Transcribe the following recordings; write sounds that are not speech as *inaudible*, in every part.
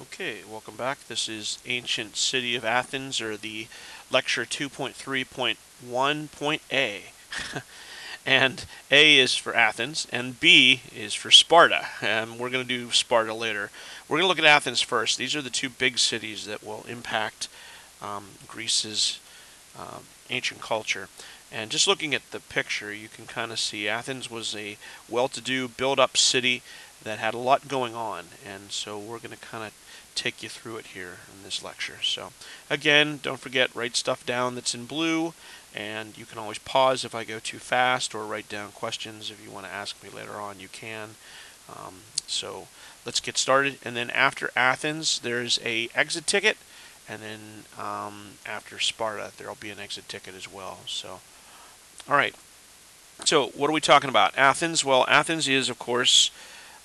Okay, welcome back. This is Ancient City of Athens, or the lecture 2.3.1.A. *laughs* and A is for Athens, and B is for Sparta. And we're going to do Sparta later. We're going to look at Athens first. These are the two big cities that will impact um, Greece's um, ancient culture. And just looking at the picture, you can kind of see Athens was a well-to-do, built-up city that had a lot going on. And so we're going to kind of take you through it here in this lecture. So again, don't forget, write stuff down that's in blue, and you can always pause if I go too fast or write down questions if you want to ask me later on, you can. Um, so let's get started. And then after Athens, there's a exit ticket, and then um, after Sparta, there'll be an exit ticket as well. So, all right. So what are we talking about? Athens. Well, Athens is, of course,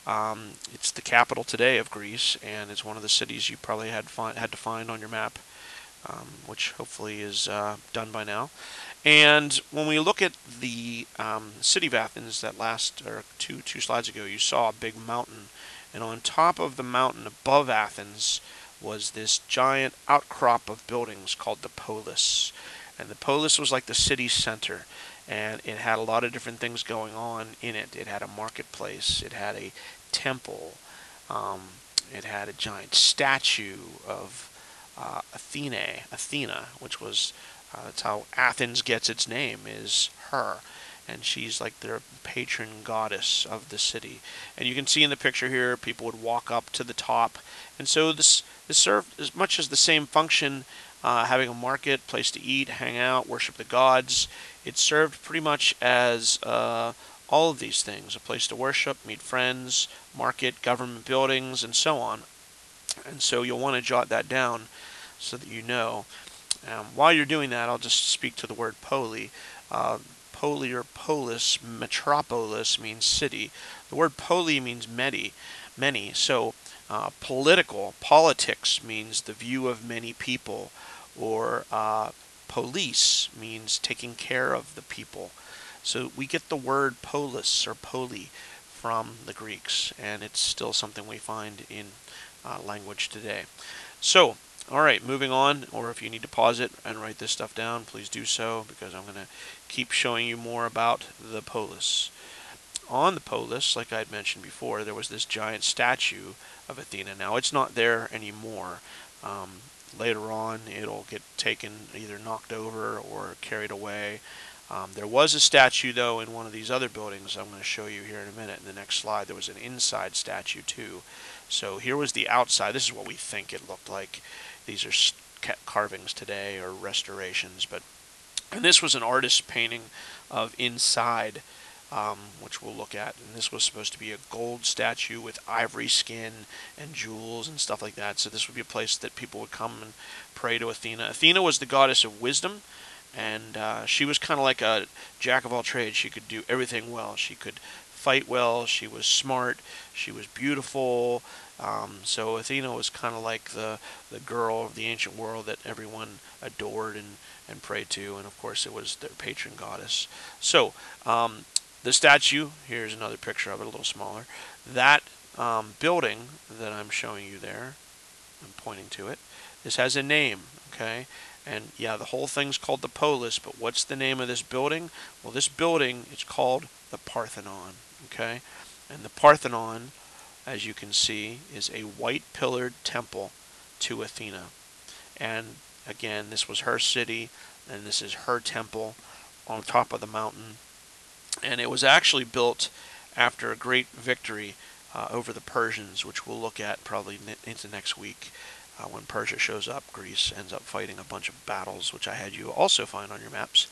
um, it's the capital today of Greece, and it's one of the cities you probably had had to find on your map, um, which hopefully is uh, done by now. And when we look at the um, city of Athens, that last or two two slides ago, you saw a big mountain, and on top of the mountain above Athens was this giant outcrop of buildings called the polis, and the polis was like the city center and it had a lot of different things going on in it. It had a marketplace, it had a temple, um, it had a giant statue of uh, Athene, Athena, which was uh, that's how Athens gets its name is her, and she's like their patron goddess of the city. And you can see in the picture here, people would walk up to the top, and so this this served as much as the same function uh, having a market, place to eat, hang out, worship the gods. It served pretty much as uh, all of these things a place to worship, meet friends, market, government buildings, and so on. And so you'll want to jot that down so that you know. Um, while you're doing that, I'll just speak to the word poli. Uh, poli or polis, metropolis means city. The word poli means many, many. So uh, political, politics means the view of many people or uh, police means taking care of the people. So we get the word polis or poli from the Greeks, and it's still something we find in uh, language today. So, all right, moving on, or if you need to pause it and write this stuff down, please do so because I'm going to keep showing you more about the polis. On the polis, like I had mentioned before, there was this giant statue of Athena. Now, it's not there anymore. Um, later on it'll get taken, either knocked over or carried away. Um, there was a statue, though, in one of these other buildings I'm going to show you here in a minute. In the next slide, there was an inside statue, too. So here was the outside. This is what we think it looked like. These are carvings today or restorations. but And this was an artist's painting of inside um, which we'll look at. And this was supposed to be a gold statue with ivory skin and jewels and stuff like that. So this would be a place that people would come and pray to Athena. Athena was the goddess of wisdom, and uh, she was kind of like a jack of all trades. She could do everything well. She could fight well. She was smart. She was beautiful. Um, so Athena was kind of like the the girl of the ancient world that everyone adored and and prayed to, and of course it was their patron goddess. So um, the statue, here's another picture of it, a little smaller. That um, building that I'm showing you there, I'm pointing to it, this has a name, okay? And yeah, the whole thing's called the Polis, but what's the name of this building? Well, this building it's called the Parthenon, okay? And the Parthenon, as you can see, is a white pillared temple to Athena. And again, this was her city, and this is her temple on top of the mountain and it was actually built after a great victory uh, over the Persians, which we'll look at probably into next week. Uh, when Persia shows up, Greece ends up fighting a bunch of battles, which I had you also find on your maps.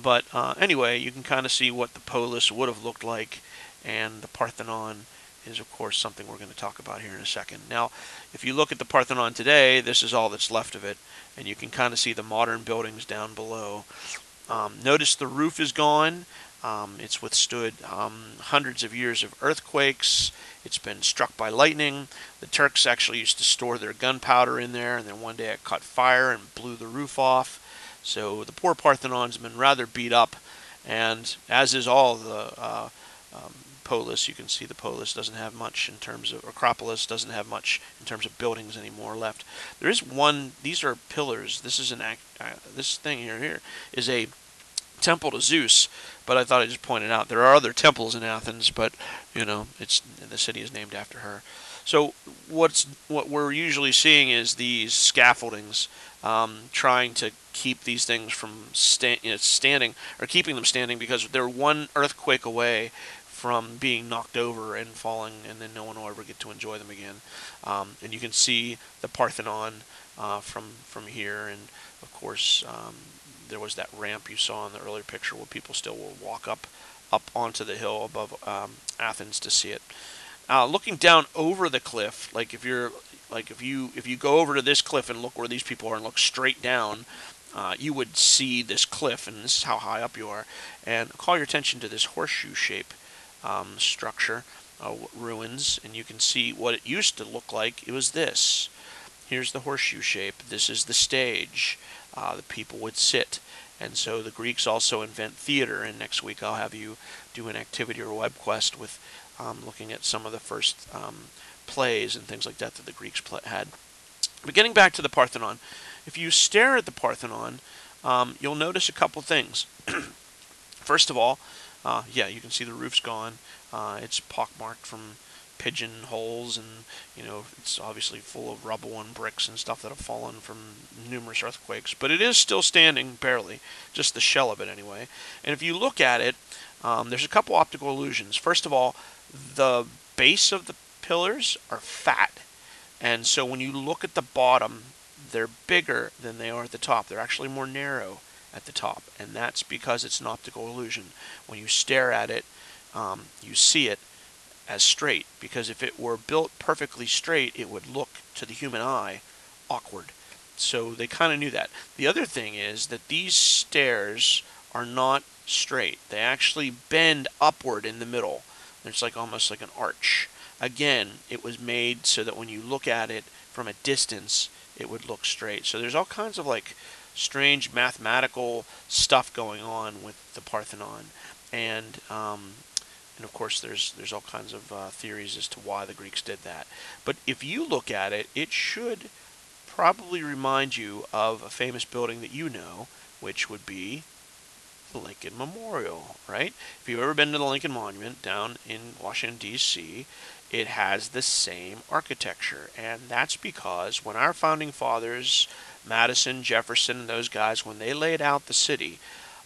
But uh, anyway, you can kind of see what the polis would have looked like, and the Parthenon is, of course, something we're going to talk about here in a second. Now, if you look at the Parthenon today, this is all that's left of it, and you can kind of see the modern buildings down below. Um, notice the roof is gone. Um, it's withstood um, hundreds of years of earthquakes. It's been struck by lightning. The Turks actually used to store their gunpowder in there, and then one day it caught fire and blew the roof off. So the poor Parthenon's been rather beat up, and as is all the uh, um, polis. You can see the polis doesn't have much in terms of Acropolis doesn't have much in terms of buildings anymore left. There is one. These are pillars. This is an act. Uh, this thing here here is a temple to Zeus. But I thought I just pointed out there are other temples in Athens, but you know it's the city is named after her. So what's what we're usually seeing is these scaffoldings um, trying to keep these things from sta- you know, standing or keeping them standing because they're one earthquake away from being knocked over and falling, and then no one will ever get to enjoy them again. Um, and you can see the Parthenon uh, from from here, and of course um, there was that ramp you saw in the earlier picture where people still will walk up up onto the hill above um, Athens to see it. Uh, looking down over the cliff, like if you're like if you if you go over to this cliff and look where these people are and look straight down, uh, you would see this cliff, and this is how high up you are. And call your attention to this horseshoe shape um, structure, uh, ruins, and you can see what it used to look like. It was this. Here's the horseshoe shape. This is the stage. Uh, the people would sit. And so the Greeks also invent theater, and next week I'll have you do an activity or a web quest with um, looking at some of the first um, plays and things like that that the Greeks had. But getting back to the Parthenon, if you stare at the Parthenon, um, you'll notice a couple things. *clears throat* First of all, uh, yeah, you can see the roof's gone. Uh, it's pockmarked from pigeon holes, and you know it's obviously full of rubble and bricks and stuff that have fallen from numerous earthquakes. But it is still standing, barely, just the shell of it anyway. And if you look at it, um, there's a couple optical illusions. First of all, the base of the pillars are fat. And so when you look at the bottom, they're bigger than they are at the top. They're actually more narrow at the top. And that's because it's an optical illusion. When you stare at it, um, you see it as straight. Because if it were built perfectly straight, it would look to the human eye awkward. So they kind of knew that. The other thing is that these stairs are not straight. They actually bend upward in the middle. It's like almost like an arch. Again, it was made so that when you look at it from a distance, it would look straight. So there's all kinds of like strange mathematical stuff going on with the Parthenon, and um, and of course there's there's all kinds of uh, theories as to why the Greeks did that. But if you look at it, it should probably remind you of a famous building that you know, which would be the Lincoln Memorial, right? If you've ever been to the Lincoln Monument down in Washington, D.C., it has the same architecture. And that's because when our founding fathers, Madison, Jefferson, and those guys, when they laid out the city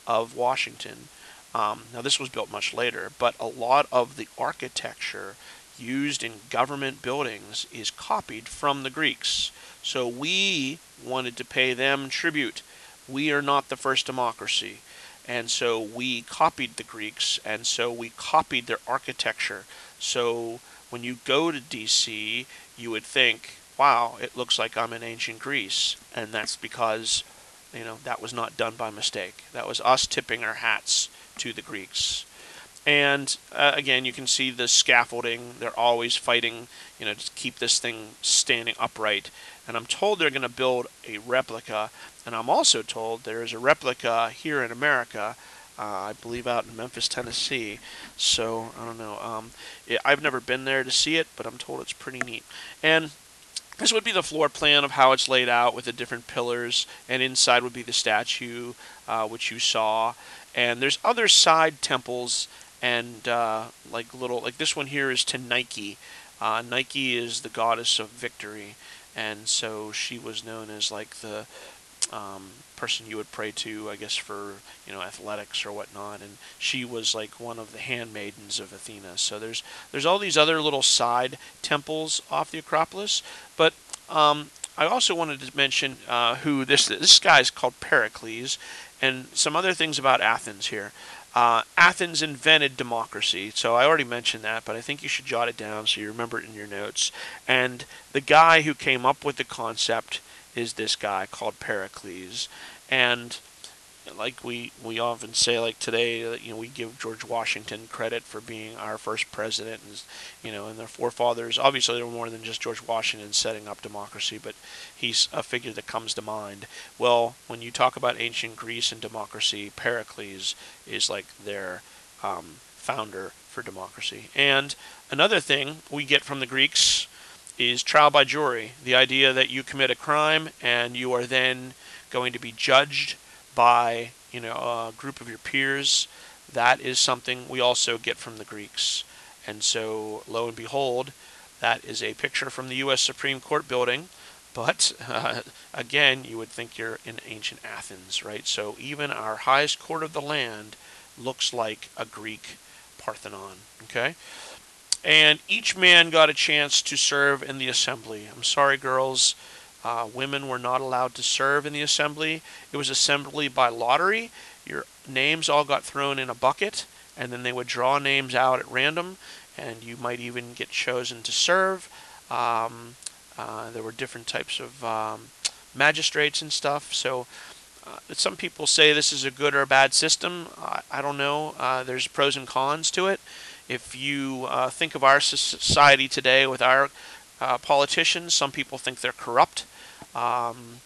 of Washington, um, now this was built much later, but a lot of the architecture used in government buildings is copied from the Greeks. So we wanted to pay them tribute. We are not the first democracy. And so we copied the Greeks, and so we copied their architecture. So when you go to DC, you would think, wow, it looks like I'm in ancient Greece. And that's because, you know, that was not done by mistake. That was us tipping our hats to the Greeks. And uh, again, you can see the scaffolding. They're always fighting, you know, to keep this thing standing upright. And I'm told they're going to build a replica. And I'm also told there is a replica here in America, uh, I believe out in Memphis, Tennessee. So I don't know. Um, it, I've never been there to see it, but I'm told it's pretty neat. And this would be the floor plan of how it's laid out with the different pillars, and inside would be the statue, uh, which you saw. And there's other side temples and uh, like little like this one here is to Nike. Uh, Nike is the goddess of victory, and so she was known as like the um, person you would pray to, I guess, for you know athletics or whatnot. And she was like one of the handmaidens of Athena. So there's there's all these other little side temples off the Acropolis, but um, I also wanted to mention uh, who this this guy is called Pericles, and some other things about Athens here. Uh, Athens invented democracy, so I already mentioned that, but I think you should jot it down so you remember it in your notes. And the guy who came up with the concept is this guy called Pericles, and like we we often say like today you know we give George Washington credit for being our first president and you know and their forefathers. Obviously they were more than just George Washington setting up democracy but he's a figure that comes to mind. Well when you talk about ancient Greece and democracy Pericles is like their um, founder for democracy. And another thing we get from the Greeks is trial by jury, the idea that you commit a crime and you are then going to be judged by you know a group of your peers. That is something we also get from the Greeks. And so, lo and behold, that is a picture from the U.S. Supreme Court building. But uh, *laughs* again, you would think you're in ancient Athens, right? So even our highest court of the land looks like a Greek Parthenon, okay? And each man got a chance to serve in the assembly. I'm sorry, girls. Uh, women were not allowed to serve in the assembly. It was assembly by lottery. Your names all got thrown in a bucket, and then they would draw names out at random, and you might even get chosen to serve. Um, uh, there were different types of um, magistrates and stuff. So uh, some people say this is a good or a bad system. I, I don't know. Uh, there's pros and cons to it. If you uh, think of our society today with our uh, politicians, some people think they're corrupt. Um,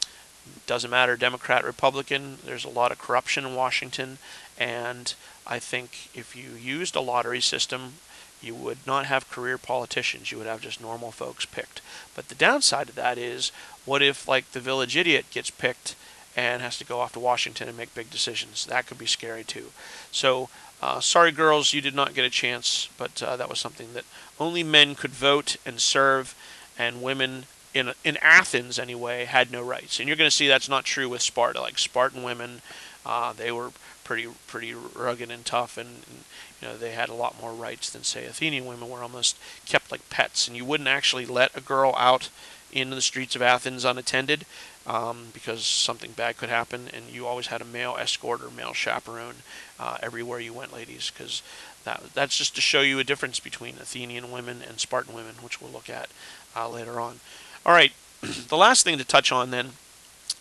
doesn't matter, Democrat, Republican. There's a lot of corruption in Washington, and I think if you used a lottery system, you would not have career politicians. You would have just normal folks picked. But the downside of that is, what if like the village idiot gets picked and has to go off to Washington and make big decisions? That could be scary too. So uh, sorry, girls, you did not get a chance, but uh, that was something that only men could vote and serve, and women in in Athens anyway had no rights. And you're going to see that's not true with Sparta. Like Spartan women, uh, they were pretty pretty rugged and tough, and, and, you know they had a lot more rights than say Athenian women were almost kept like pets. And you wouldn't actually let a girl out into the streets of Athens unattended um, because something bad could happen, and you always had a male escort or male chaperone uh, everywhere you went, ladies, because that, that's just to show you a difference between Athenian women and Spartan women, which we'll look at uh, later on. All right, *clears throat* the last thing to touch on then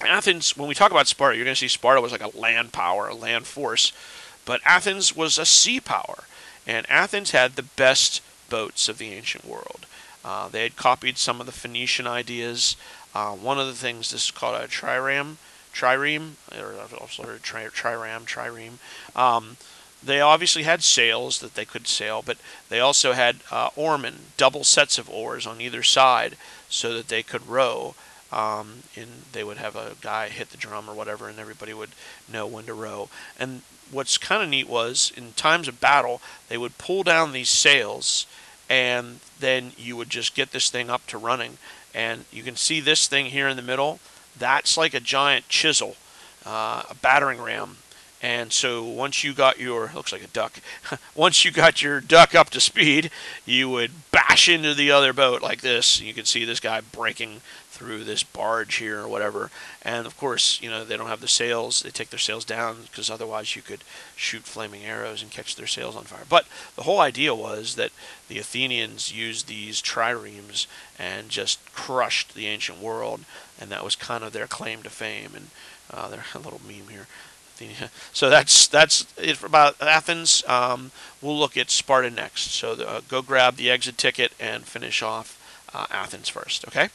Athens, when we talk about Sparta, you're going to see Sparta was like a land power, a land force, but Athens was a sea power, and Athens had the best boats of the ancient world. Uh, they had copied some of the Phoenician ideas. Uh, one of the things, this is called a trireme, trireme, or I've also heard tri- triram, trireme. Um, they obviously had sails that they could sail, but they also had uh, oarmen, double sets of oars on either side, so that they could row. Um, and they would have a guy hit the drum or whatever, and everybody would know when to row. And what's kind of neat was, in times of battle, they would pull down these sails and then you would just get this thing up to running. And you can see this thing here in the middle. That's like a giant chisel, uh, a battering ram. And so once you got your, looks like a duck, *laughs* once you got your duck up to speed, you would bash into the other boat like this. You can see this guy breaking through this barge here or whatever. And of course, you know, they don't have the sails. They take their sails down because otherwise you could shoot flaming arrows and catch their sails on fire. But the whole idea was that the Athenians used these triremes and just crushed the ancient world. And that was kind of their claim to fame. And uh, they're a little meme here. *laughs* So that's that's it for about Athens. Um, we'll look at Sparta next. So the, uh, go grab the exit ticket and finish off uh, Athens first. Okay.